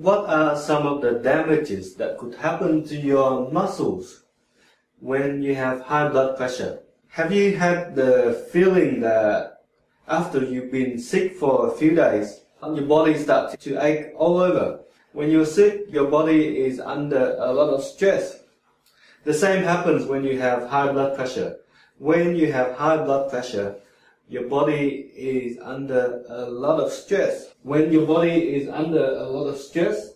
What are some of the damages that could happen to your muscles when you have high blood pressure? Have you had the feeling that after you've been sick for a few days, your body starts to ache all over? When you're sick, your body is under a lot of stress. The same happens when you have high blood pressure. When you have high blood pressure, your body is under a lot of stress. When your body is under a lot of stress,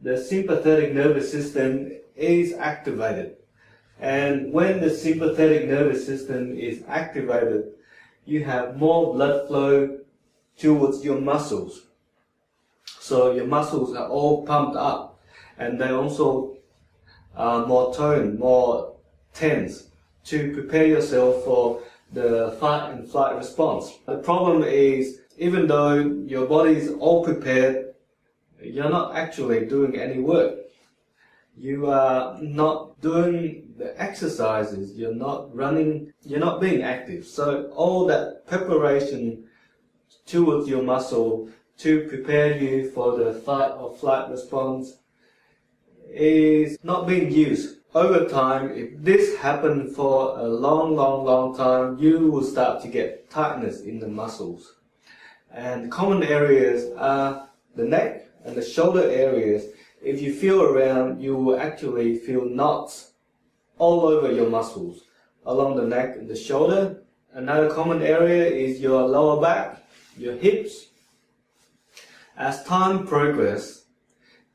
the sympathetic nervous system is activated. And when the sympathetic nervous system is activated, you have more blood flow towards your muscles. So your muscles are all pumped up and they also are more toned, more tense to prepare yourself for the fight and flight response. The problem is, even though your body is all prepared, you're not actually doing any work. You are not doing the exercises, you're not running, you're not being active. So all that preparation towards your muscle to prepare you for the fight or flight response is not being used over time, if this happened for a long, long, long time, you will start to get tightness in the muscles. And common areas are the neck and the shoulder areas. If you feel around, you will actually feel knots all over your muscles, along the neck and the shoulder. Another common area is your lower back, your hips. As time progresses,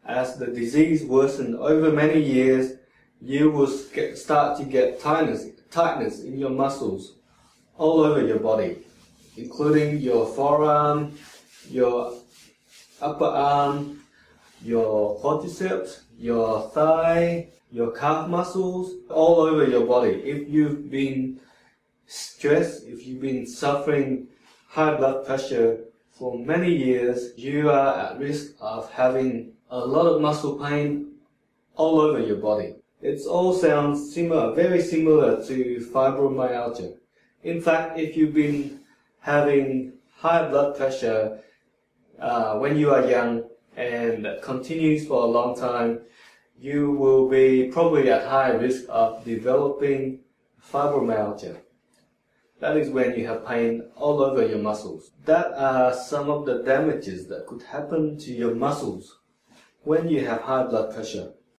as the disease worsened over many years, you will get, start to get tightness, tightness in your muscles all over your body, including your forearm, your upper arm, your quadriceps, your thigh, your calf muscles, all over your body. If you've been stressed, if you've been suffering high blood pressure for many years, you are at risk of having a lot of muscle pain all over your body. It all sounds similar, very similar to fibromyalgia. In fact, if you've been having high blood pressure uh, when you are young and continues for a long time, you will be probably at high risk of developing fibromyalgia. That is when you have pain all over your muscles. That are some of the damages that could happen to your muscles when you have high blood pressure.